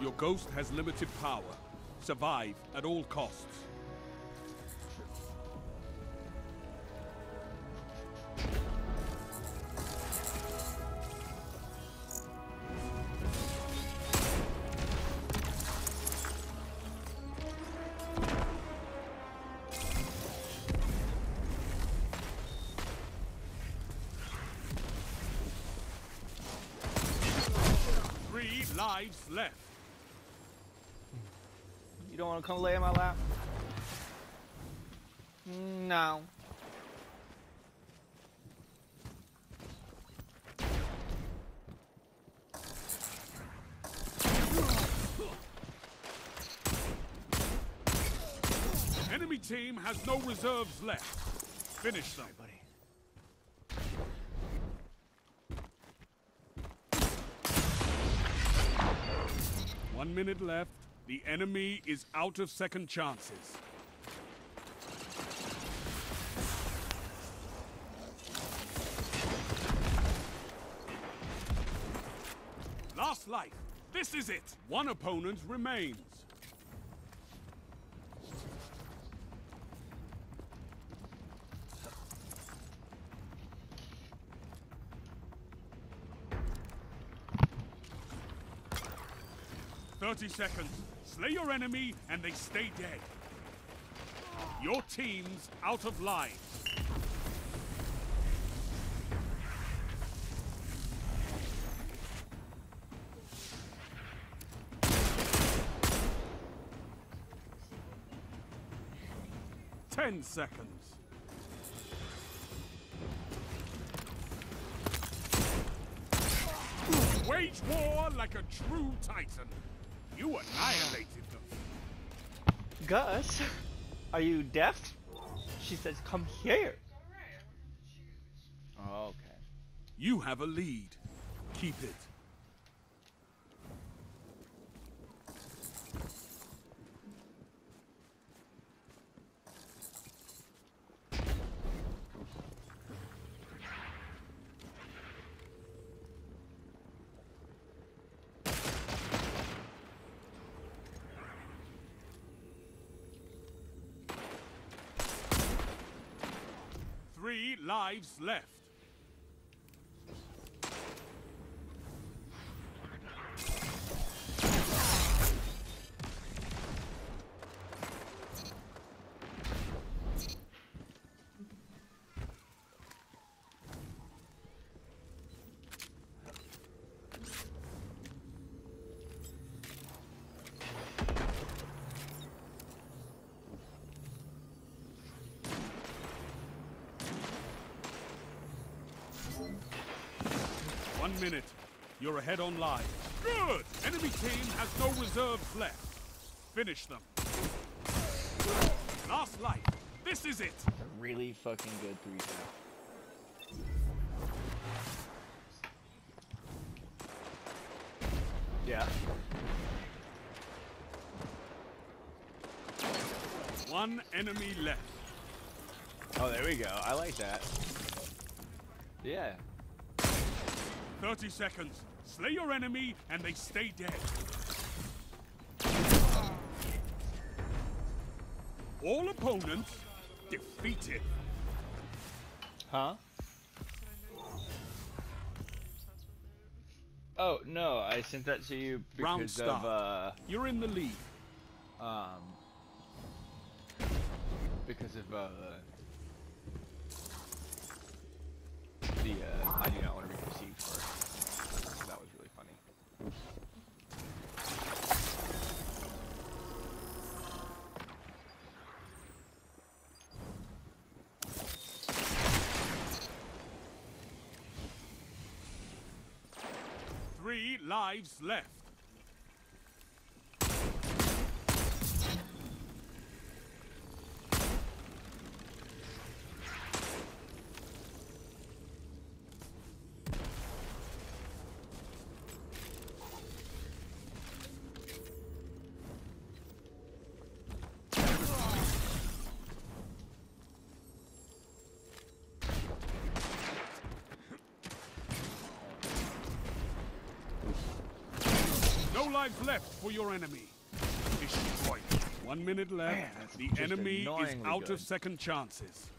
Your ghost has limited power. Survive at all costs. Lives left. You don't want to come lay in my lap? No. Enemy team has no reserves left. Finish them. buddy. One minute left. The enemy is out of second chances. Last life. This is it. One opponent remains. Thirty seconds. Slay your enemy and they stay dead. Your team's out of lives. Ten seconds. Wage war like a true titan. Gus, are you deaf? She says, come here. Oh, okay. You have a lead. Keep it. Three lives left. Minute. You're ahead on live. Good! Enemy team has no reserves left. Finish them. Last life. This is it. A really fucking good three tap. Yeah. One enemy left. Oh, there we go. I like that. Yeah. 30 seconds. Slay your enemy and they stay dead. All opponents defeated. Huh? Oh no, I sent that to you Round because of start. You're in the lead. uh um because of uh the uh I do not want to be perceived for. That was really funny. Three lives left. lives left for your enemy. Mission point. One minute left. Man, the enemy is out good. of second chances.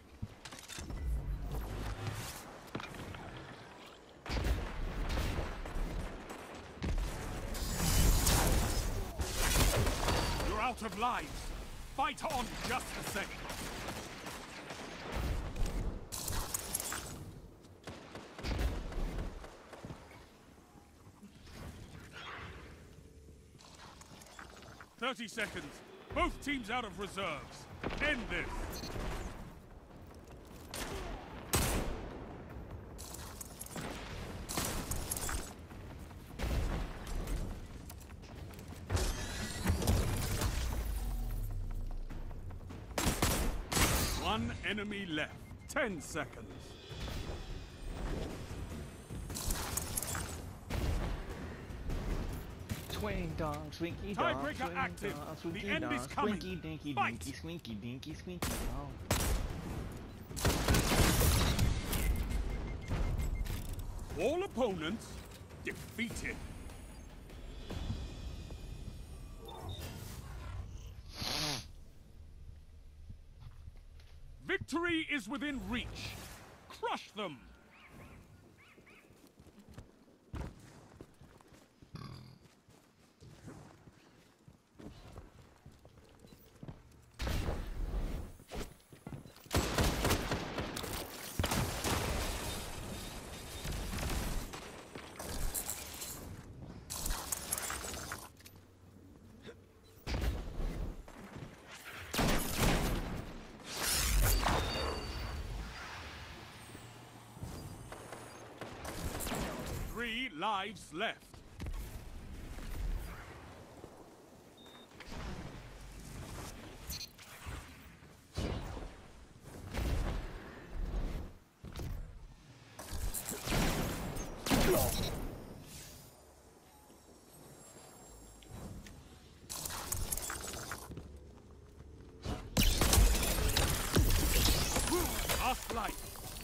You're out of lives. Fight on just a second. 30 seconds. Both teams out of reserves. End this. One enemy left. 10 seconds. Swing dong, swinky dong, Tiebreaker active. dong, The swinky end is coming. Swinky dinky Fight. dinky, swinky dinky, swinky dong. All opponents defeated. Victory is within reach. Crush them. Three lives left.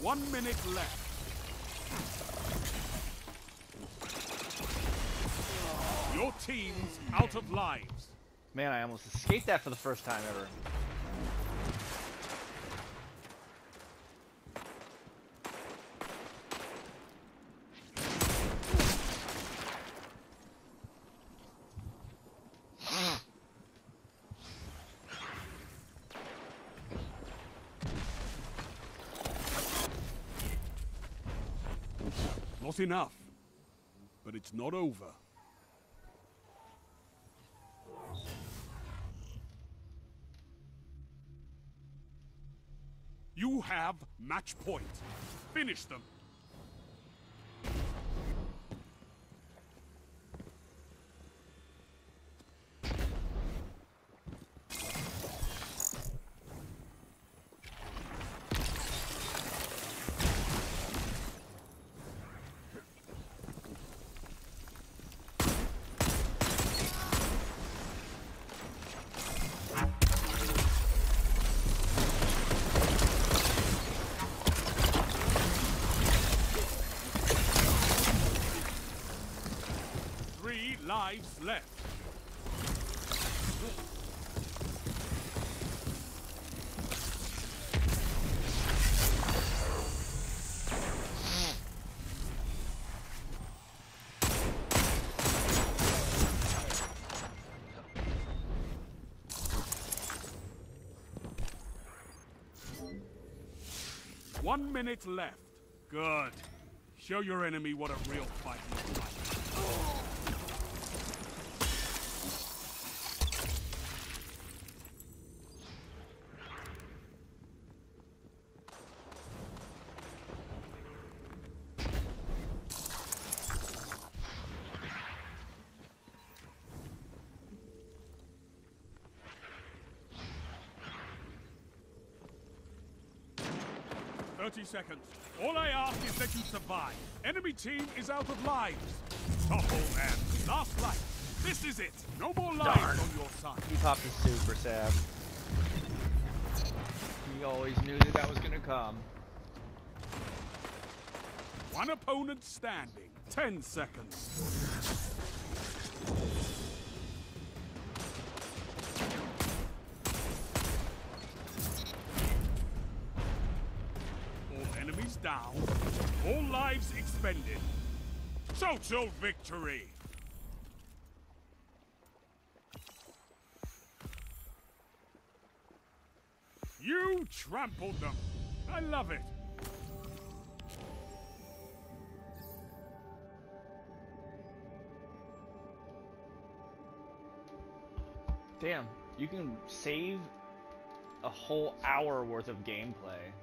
One minute left. Your team's out of lives. Man, I almost escaped that for the first time ever. Not enough. But it's not over. You have match point. Finish them. Lives left. One minute left. Good. Show your enemy what a real fight looks like. Thirty seconds. All I ask is that you survive. Enemy team is out of lives. Topple them. Last life. This is it. No more lives Darn. on your side. He popped his super sab. He always knew that that was gonna come. One opponent standing. Ten seconds. Down. All lives expended. Total victory! You trampled them. I love it. Damn, you can save a whole hour worth of gameplay